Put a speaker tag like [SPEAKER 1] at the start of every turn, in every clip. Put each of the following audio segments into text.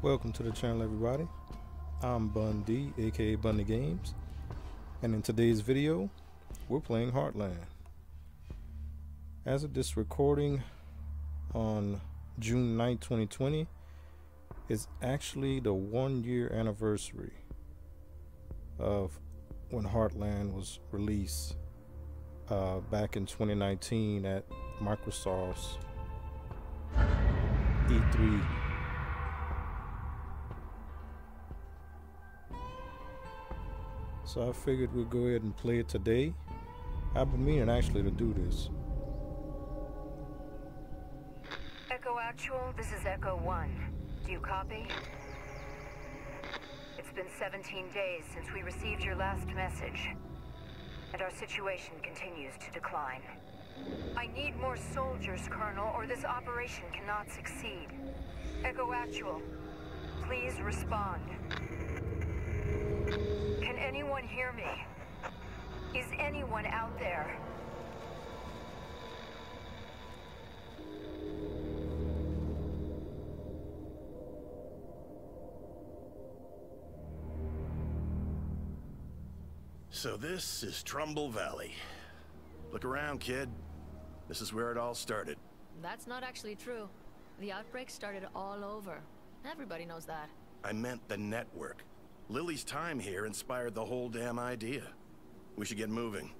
[SPEAKER 1] Welcome to the channel everybody. I'm BunnDee, aka BunnDee Gamez, and in today's video, we're playing Heartland. As of this recording on June 9, 2020, is actually the one year anniversary of when Heartland was released uh, back in 2019 at Microsoft's E3 So I figured we'd go ahead and play it today. I've been meaning actually to do this.
[SPEAKER 2] Echo Actual, this is Echo 1. Do you copy? It's been 17 days since we received your last message. And our situation continues to decline. I need more soldiers, Colonel, or this operation cannot succeed. Echo Actual, please respond. Can anyone hear me? Is anyone out there?
[SPEAKER 3] So this is Trumbull Valley. Look around, kid. This is where it all started.
[SPEAKER 4] That's not actually true. The outbreak started all over. Everybody knows that.
[SPEAKER 3] I meant the network. Lily's time here inspired the whole damn idea. We should get moving.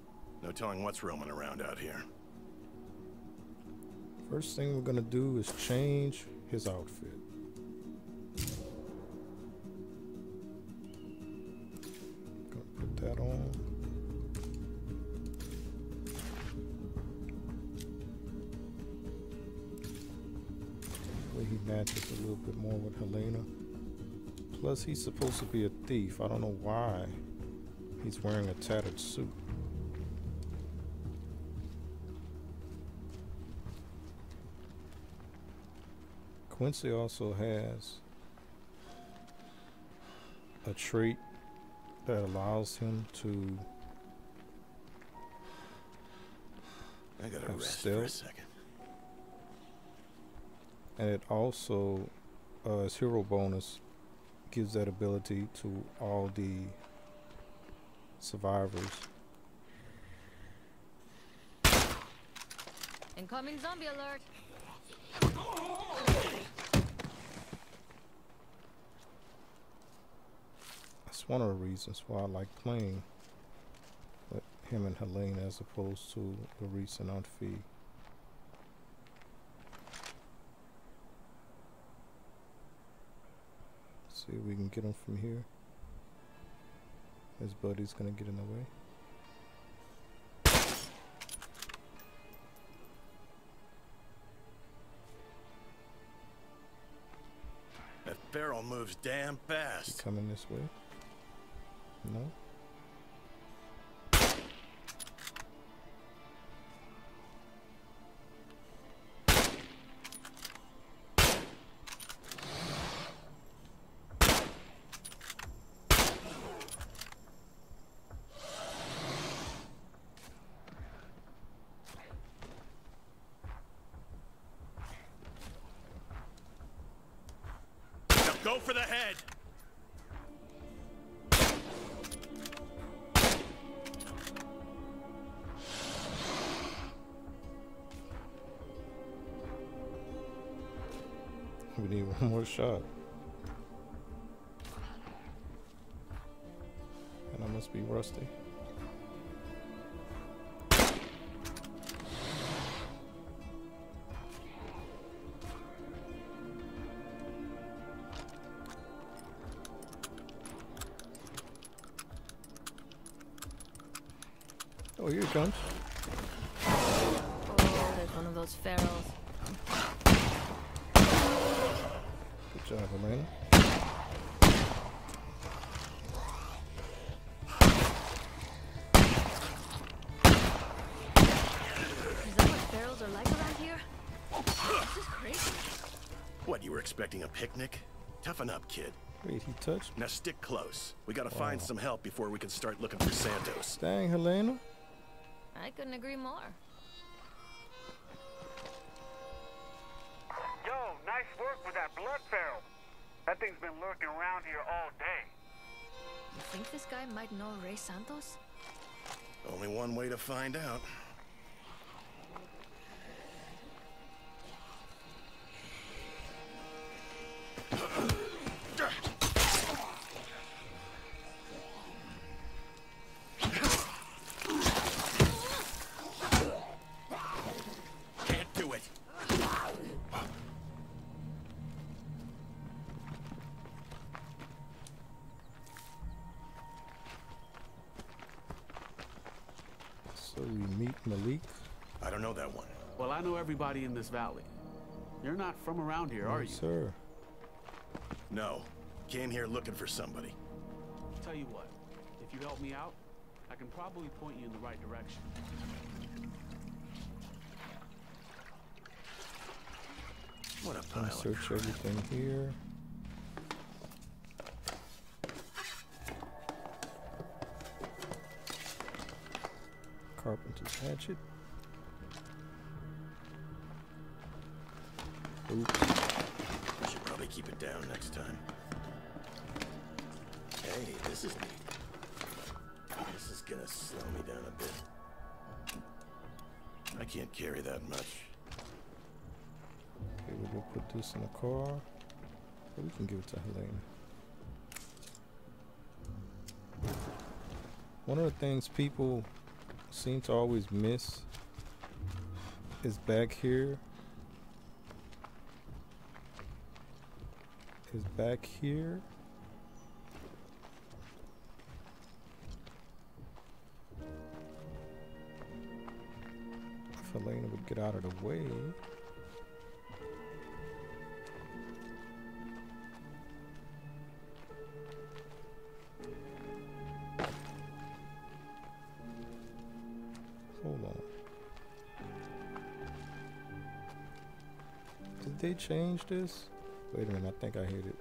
[SPEAKER 3] No telling what's roaming around out here.
[SPEAKER 1] First thing we're gonna do is change his outfit. Gonna put that on. Way he matches a little bit more with Helena. Plus, he's supposed to be a thief. I don't know why he's wearing a tattered suit. Quincy also has a trait that allows him to
[SPEAKER 3] I gotta
[SPEAKER 1] Have
[SPEAKER 3] rest for a
[SPEAKER 1] stealth.
[SPEAKER 3] second.
[SPEAKER 1] and it also uh, his hero bonus gives that ability to all the survivors
[SPEAKER 4] Incoming zombie alert!
[SPEAKER 1] that's one of the reasons why I like playing with him and Helena as opposed to Maurice and Aunt Fee. See if we can get him from here. His buddy's gonna get in the way.
[SPEAKER 3] That barrel moves damn
[SPEAKER 1] He
[SPEAKER 3] fast.
[SPEAKER 1] coming this way? No? Oh, here it comes.
[SPEAKER 4] Oh, there's one of those ferals.
[SPEAKER 1] Good job, Elena.
[SPEAKER 4] Is that what ferals are like around here? This is crazy.
[SPEAKER 3] What, you were expecting a picnic? Toughen up, kid.
[SPEAKER 1] Wait, he touched?
[SPEAKER 3] Now stick close. We gotta find some help before we can start looking for Santos.
[SPEAKER 1] Dang, Helena.
[SPEAKER 4] I couldn't agree more.
[SPEAKER 5] Yo, nice work with that blood feral. That That thing's been lurking around here all day.
[SPEAKER 4] You think this guy might know Ray Santos?
[SPEAKER 3] Only one way to find out.
[SPEAKER 1] So we meet Malik.
[SPEAKER 3] I don't know that one.
[SPEAKER 6] Well, I know everybody in this valley. You're not from around here, are you?
[SPEAKER 1] Sir.
[SPEAKER 3] No. Came here looking for somebody.
[SPEAKER 6] Tell you what, if you help me out, I can probably point you in the right direction.
[SPEAKER 3] What a
[SPEAKER 1] I'll
[SPEAKER 3] pile of
[SPEAKER 1] search
[SPEAKER 3] crap.
[SPEAKER 1] everything here. Carpenter's hatchet. Oops.
[SPEAKER 3] Should probably keep it down next time. Hey, this is neat. This is gonna slow me down a bit. I can't carry that much.
[SPEAKER 1] Okay, we'll go put this in the car. But we can give it to Helena. One of the things people seem to always miss is back here. Is back here. If Helena would get out of the way. They change this? Wait a minute, I think I hit it.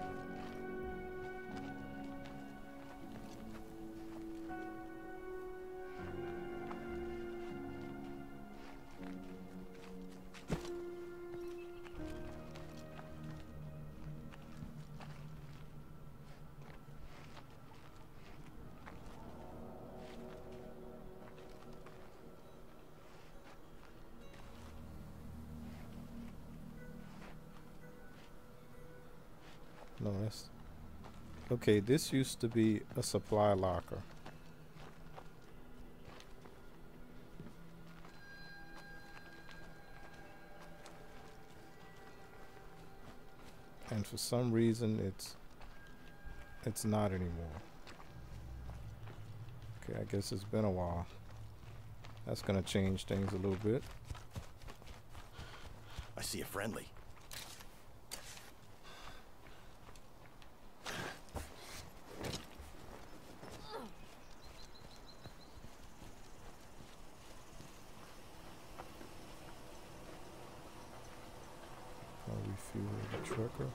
[SPEAKER 1] Okay. This used to be a supply locker. And for some reason, it's it's not anymore. Okay, I guess it's been a while. That's gonna change things a little bit.
[SPEAKER 3] I see a friendly.
[SPEAKER 1] I'll refuel the trucker.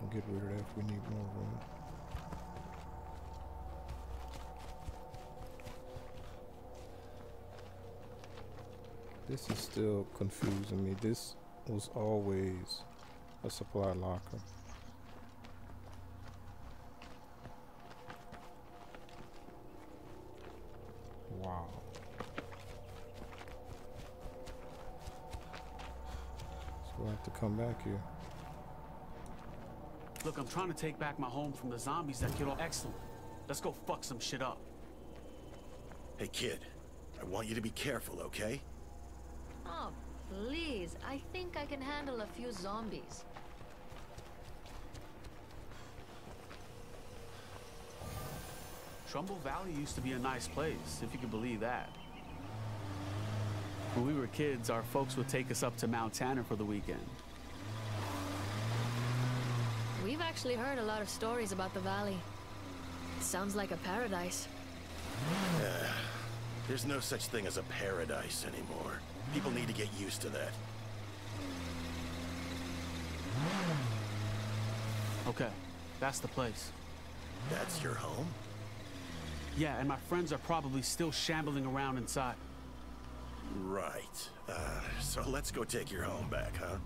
[SPEAKER 1] We'll get rid of that if we need more room. This is still confusing me. This was always a supply locker. Wow. So we'll have to come back here.
[SPEAKER 6] Look, I'm trying to take back my home from the zombies that killed. Excellent. Let's go fuck some shit up.
[SPEAKER 3] Hey, kid. I want you to be careful, okay?
[SPEAKER 4] Please. I think I can handle a few zombies.
[SPEAKER 6] Trumbull Valley used to be a nice place, if you can believe that. When we were kids, our folks would take us up to Mount Tanner for the weekend.
[SPEAKER 4] We've actually heard a lot of stories about the valley. It sounds like a paradise.
[SPEAKER 3] There's no such thing as a paradise anymore. People need to get used to that.
[SPEAKER 6] Okay, that's the place.
[SPEAKER 3] That's your home?
[SPEAKER 6] Yeah, and my friends are probably still shambling around inside.
[SPEAKER 3] Right. Uh, so let's go take your home back, huh?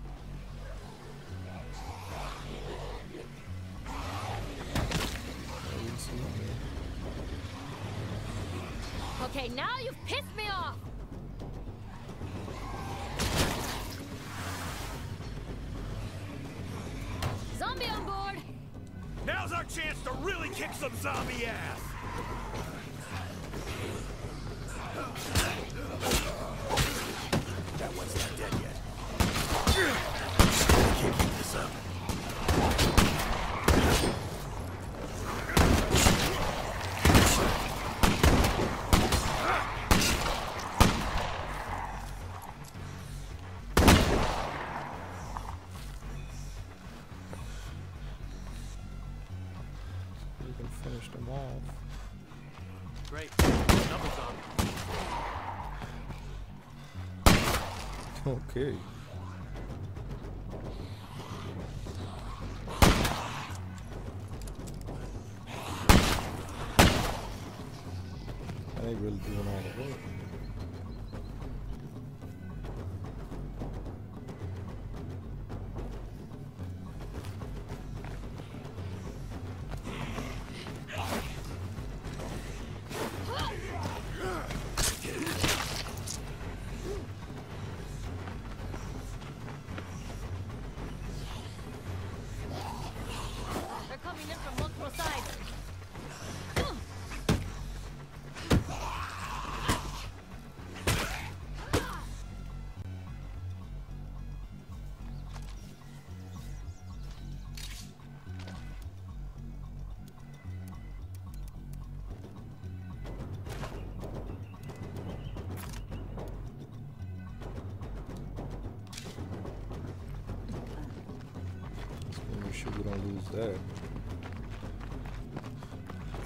[SPEAKER 4] Okay, now you've pissed me off!
[SPEAKER 3] Chance to really kick some zombie ass!
[SPEAKER 1] We can them off.
[SPEAKER 6] Great. Another zombie.
[SPEAKER 1] Okay. We don't lose that.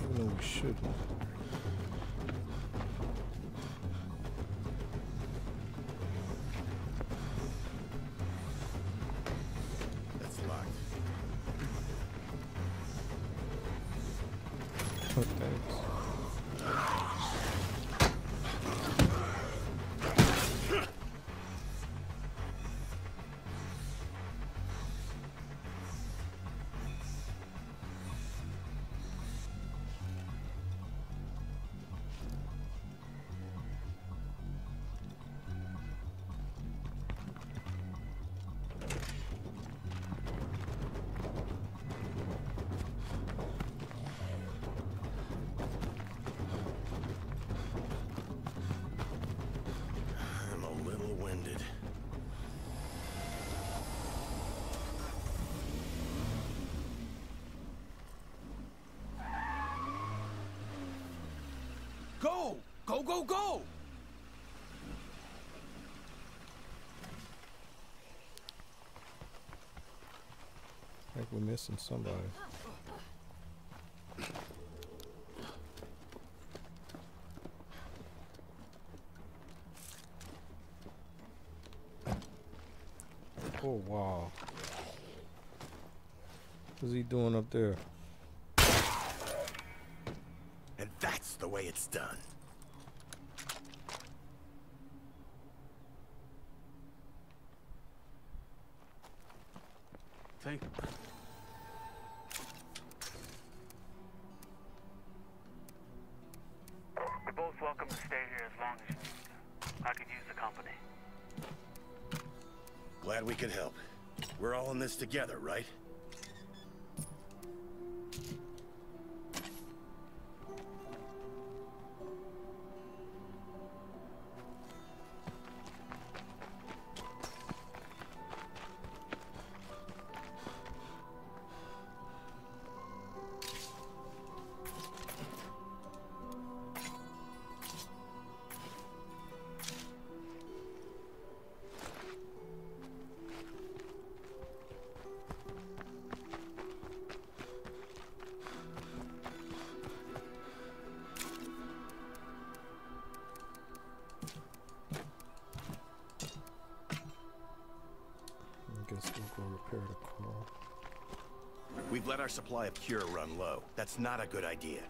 [SPEAKER 1] Even though we shouldn't.
[SPEAKER 6] Go! Go, go, go!
[SPEAKER 1] I think we're missing somebody. Oh wow. What's he doing up there?
[SPEAKER 3] And that's the way it's done.
[SPEAKER 6] Thank
[SPEAKER 5] You're both welcome to stay here as long as you need. I could use the company.
[SPEAKER 3] Glad we could help. We're all in this together, right? Cure run low. That's not a good idea.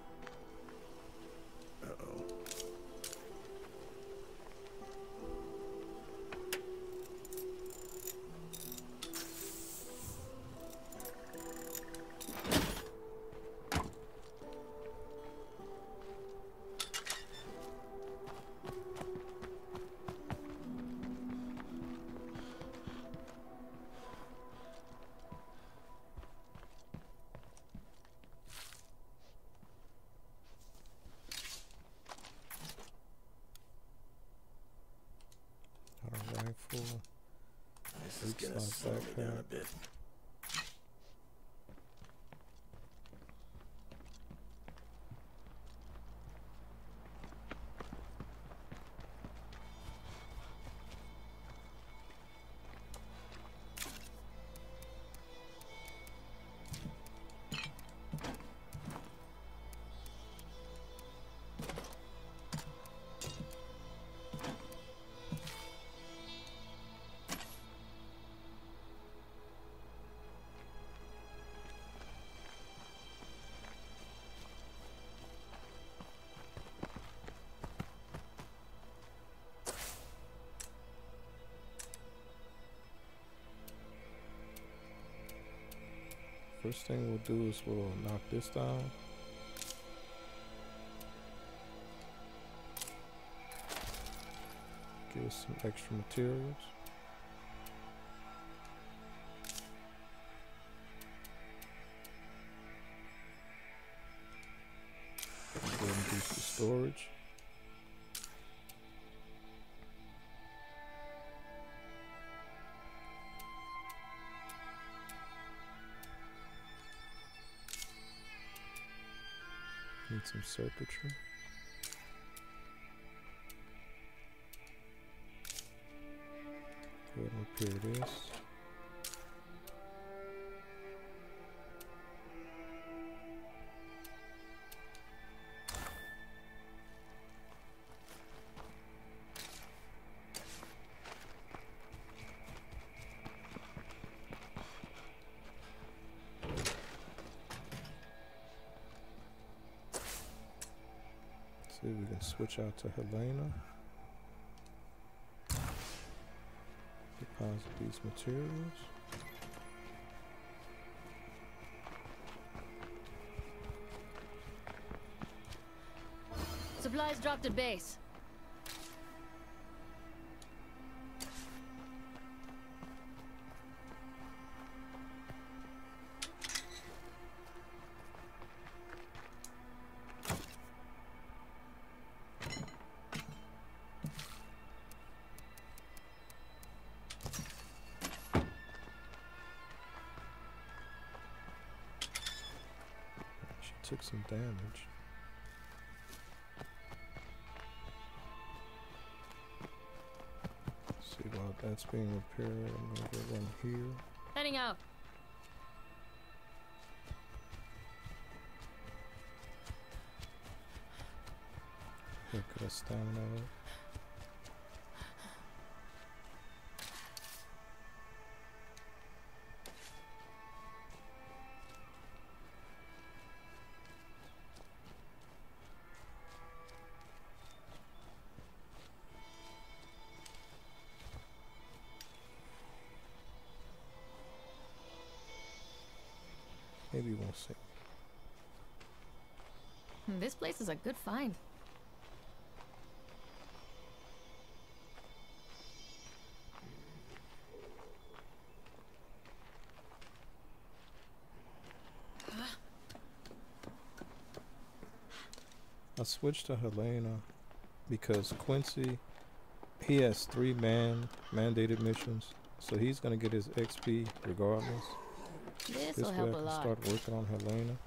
[SPEAKER 3] Down a bit.
[SPEAKER 1] First thing we'll do is we'll knock this down. Give us some extra materials. Go and storage. Some circuitry. Go ahead and repair this. Switch out to Helena. Deposit these materials.
[SPEAKER 4] Supplies dropped at base.
[SPEAKER 1] Took some damage. See while that's being repaired, I'm gonna get one here.
[SPEAKER 4] Heading out.
[SPEAKER 1] Here, could stamina
[SPEAKER 4] good find.
[SPEAKER 1] I switched to Helena because Quincy, he has three man mandated missions, so he's gonna get his XP regardless.
[SPEAKER 4] This
[SPEAKER 1] This
[SPEAKER 4] will
[SPEAKER 1] way I
[SPEAKER 4] help a
[SPEAKER 1] can
[SPEAKER 4] lot.
[SPEAKER 1] start working on Helena.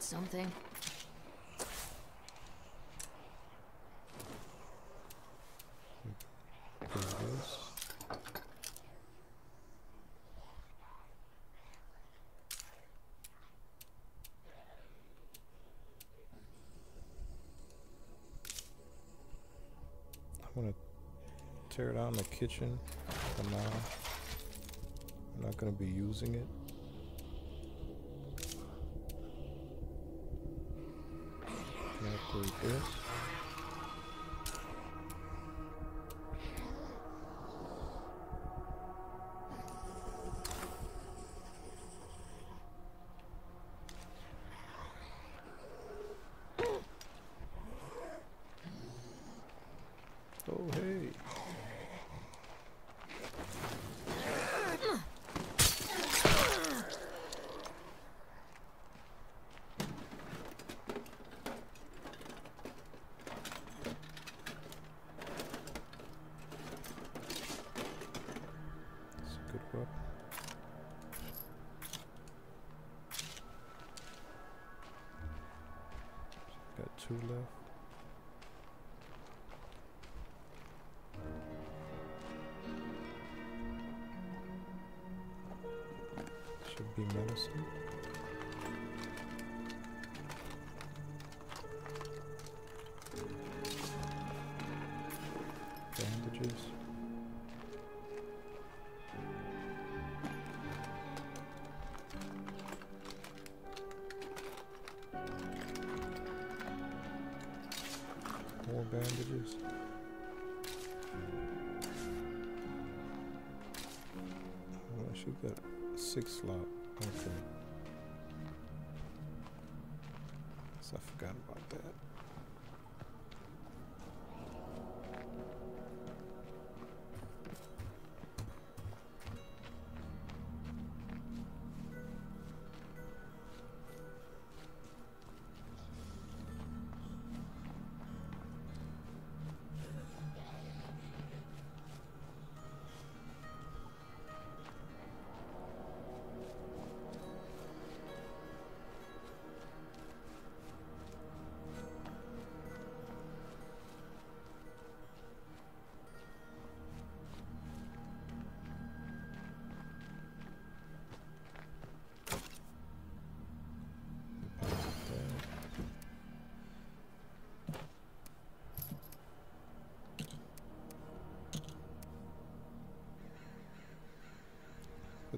[SPEAKER 4] That's something.
[SPEAKER 1] tear down the kitchen for now. I'm not gonna be using it. Can this? Got two left. Should be medicine. Six slot.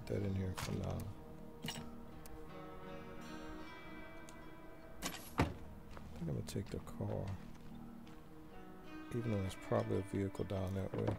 [SPEAKER 1] Put that in here for now. I think I'm gonna take the car. Even though there's probably a vehicle down that way.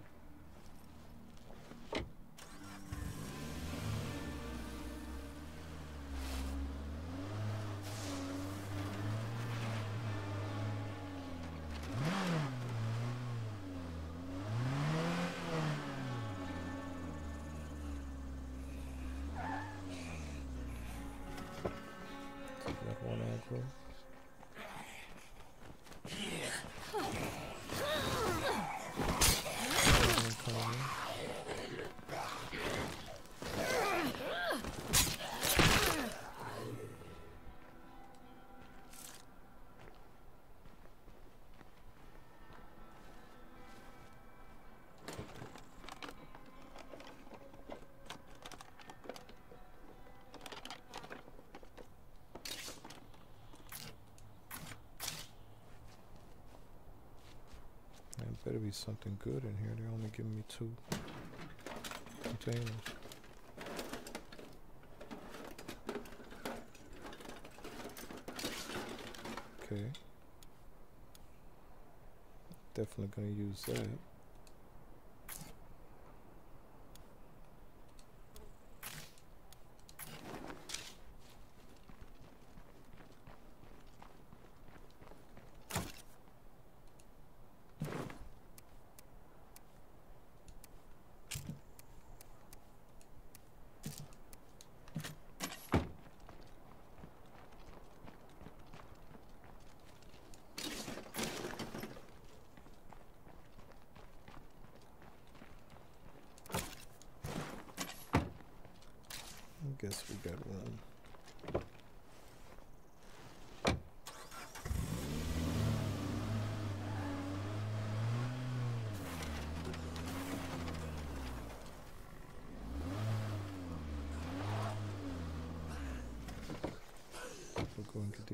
[SPEAKER 1] Something good in here. They're only giving me two containers. Okay. Definitely gonna use that.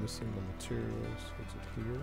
[SPEAKER 1] missing the materials, is it here?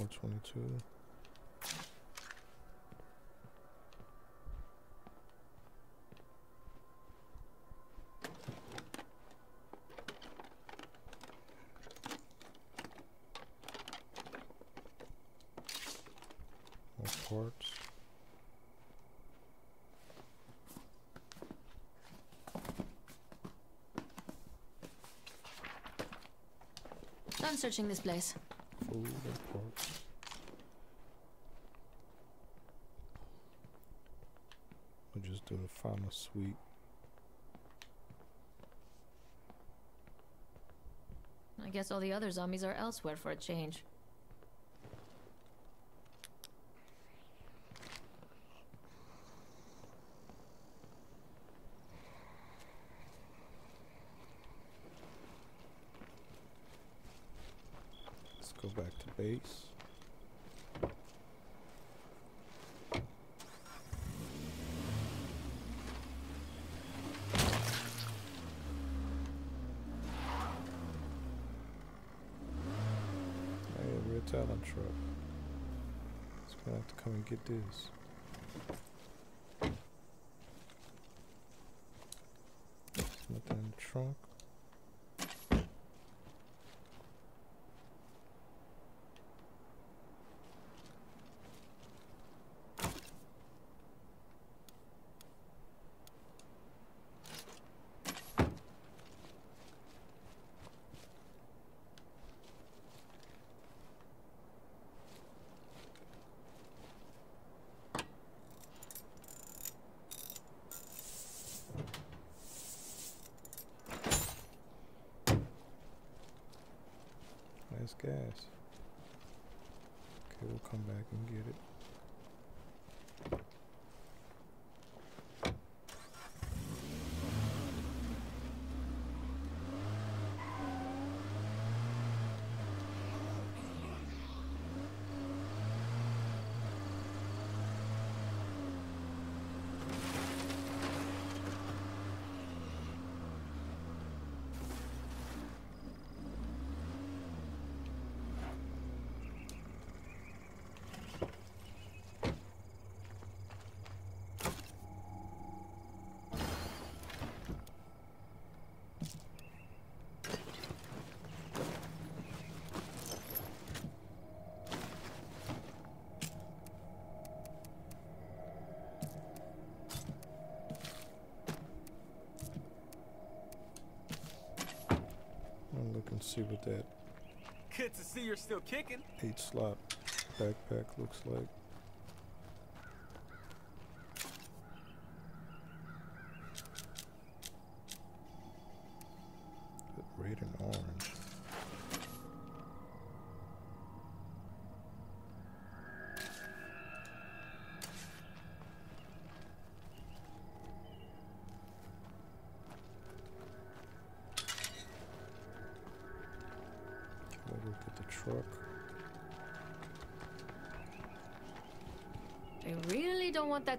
[SPEAKER 1] 122. parts.
[SPEAKER 4] I'm searching this place.
[SPEAKER 1] We'll just do the final sweep.
[SPEAKER 4] I guess all the other zombies are elsewhere for a change.
[SPEAKER 1] Let's go back to base. Hey, we're a Talon truck. It's gonna get this. There's nothing in the trunk. Nice gas. Okay, we'll come back and get it. Let's see what that
[SPEAKER 7] Good to see you're still kicking.
[SPEAKER 1] eight slot backpack looks like.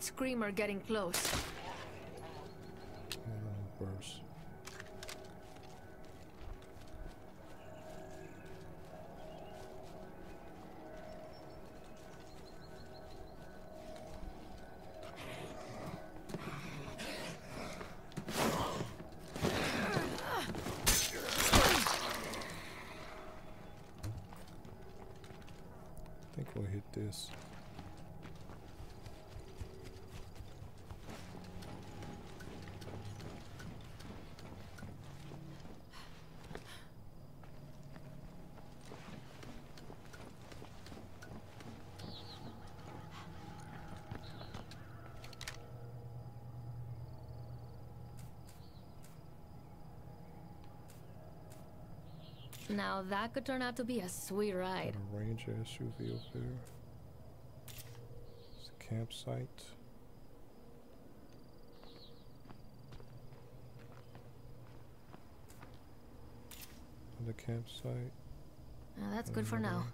[SPEAKER 4] Screamer getting close.
[SPEAKER 1] And burst. I think we'll hit this.
[SPEAKER 4] Now that could turn out to be a sweet ride.
[SPEAKER 1] A Ranger SUV up there. It's a campsite. Another campsite.
[SPEAKER 4] Now that's good for now.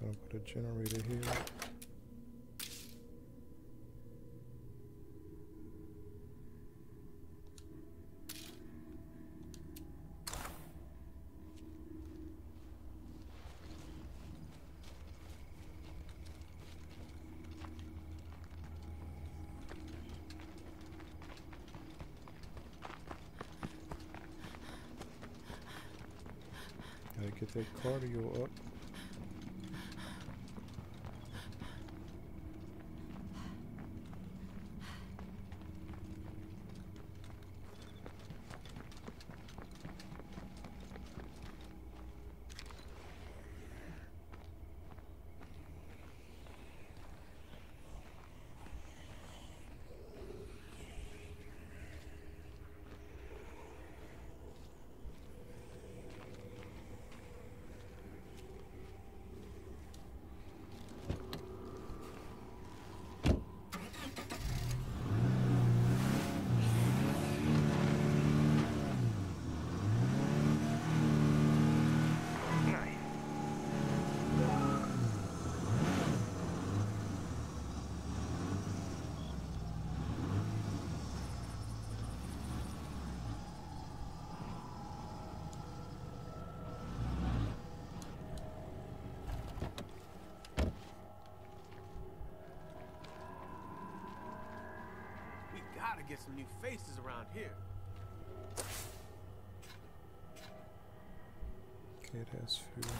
[SPEAKER 1] Gonna put a generator here. Gotta get that cardio up.
[SPEAKER 5] Nice.
[SPEAKER 7] We gotta get some new faces around here.
[SPEAKER 1] Okay, it has fuel.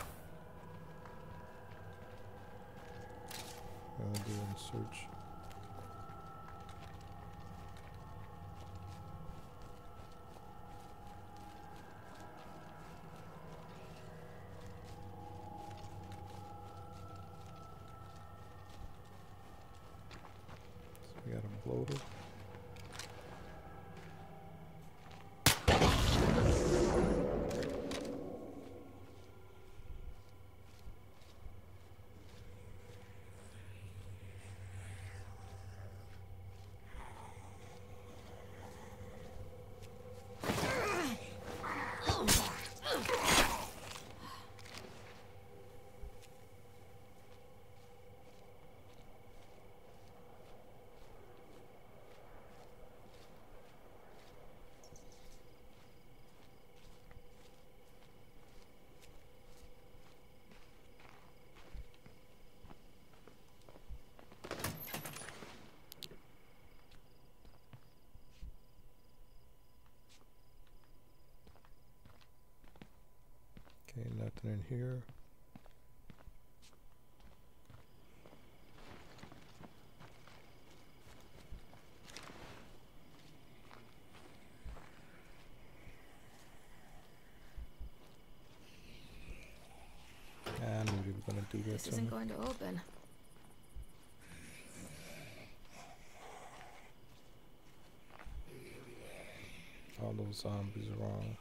[SPEAKER 1] I'll do in search. Nothing in here. Knew they were gonna do that
[SPEAKER 4] This isn't going to open.
[SPEAKER 1] All those zombies around.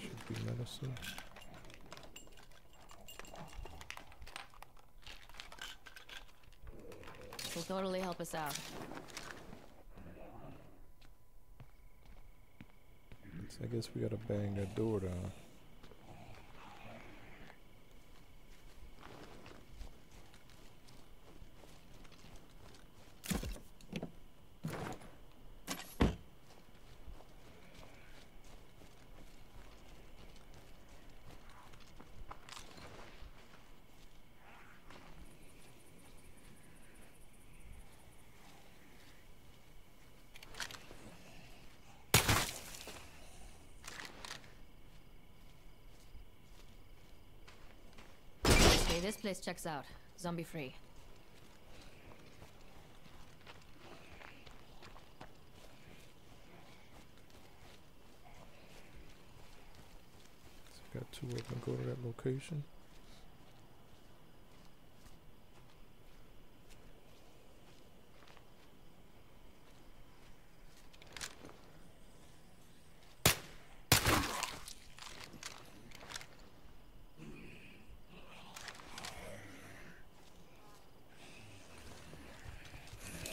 [SPEAKER 1] Should be medicine.
[SPEAKER 4] This will
[SPEAKER 1] So I guess we gotta bang that door down.
[SPEAKER 4] Okay, this place checks out. Zombie free.
[SPEAKER 1] So got two of them go to that location.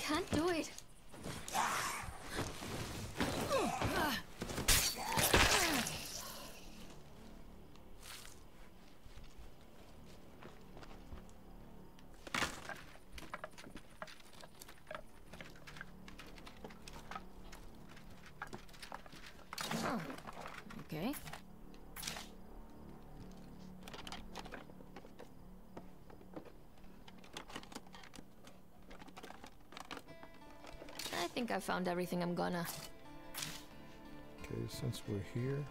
[SPEAKER 4] Can't do it. Oh, okay. I I found everything I'm gonna.
[SPEAKER 1] Okay, since we're here.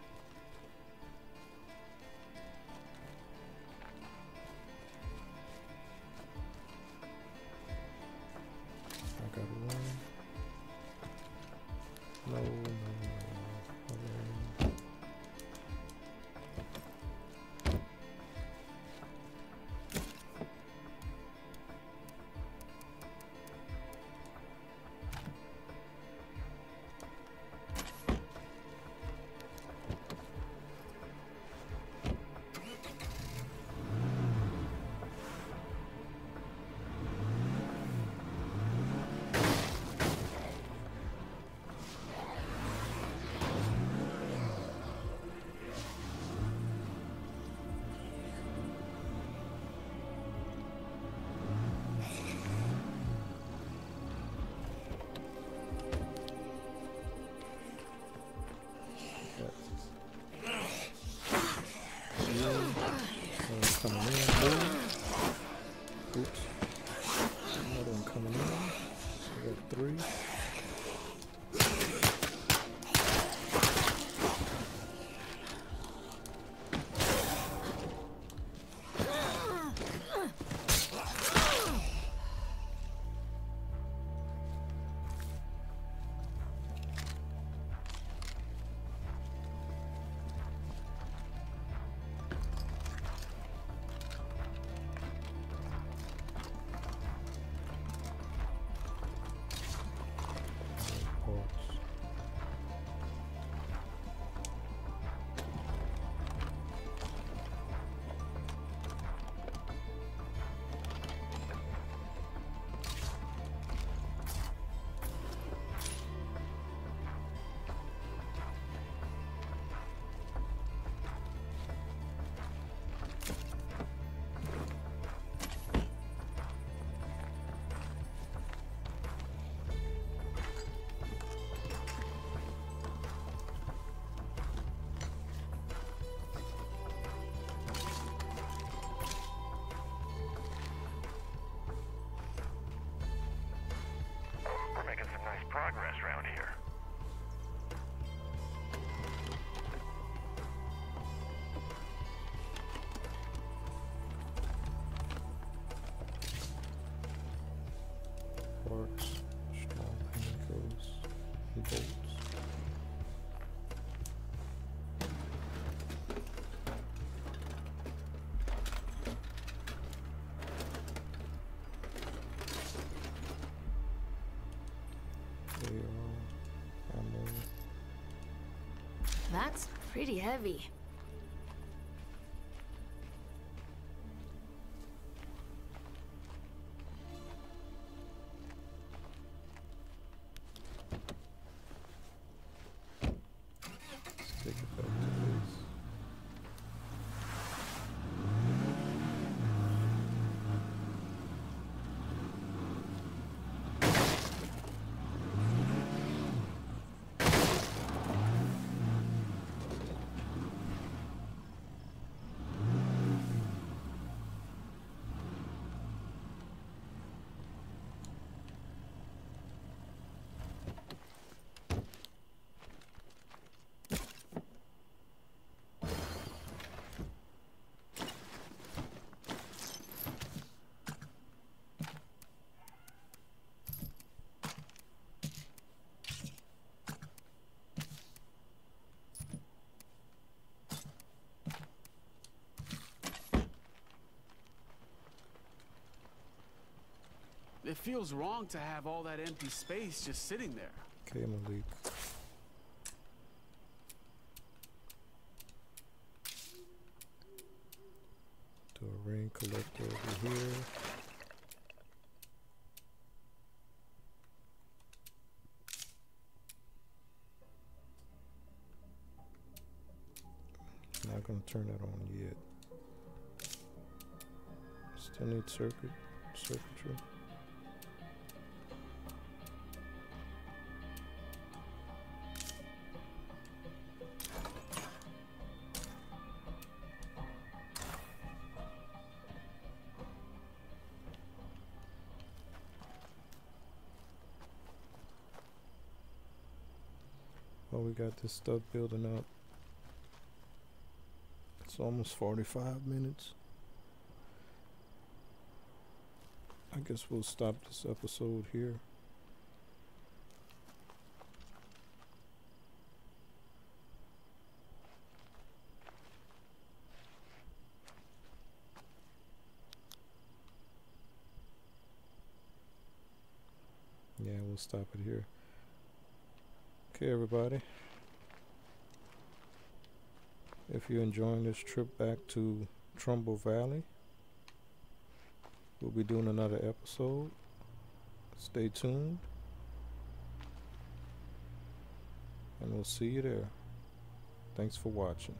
[SPEAKER 4] That's pretty heavy.
[SPEAKER 1] It
[SPEAKER 6] feels wrong to have all that empty space just sitting there.
[SPEAKER 1] Okay, Malik. Do a rain collector over here. Not gonna turn that on yet. Still need circuit circuitry. Got this stuff building up. It's almost 45 minutes. I guess we'll stop this episode here. Yeah, we'll stop it here. Okay, everybody. If you're enjoying this trip back to Trumbull Valley, we'll be doing another episode. Stay tuned. And we'll see you there. Thanks for watching.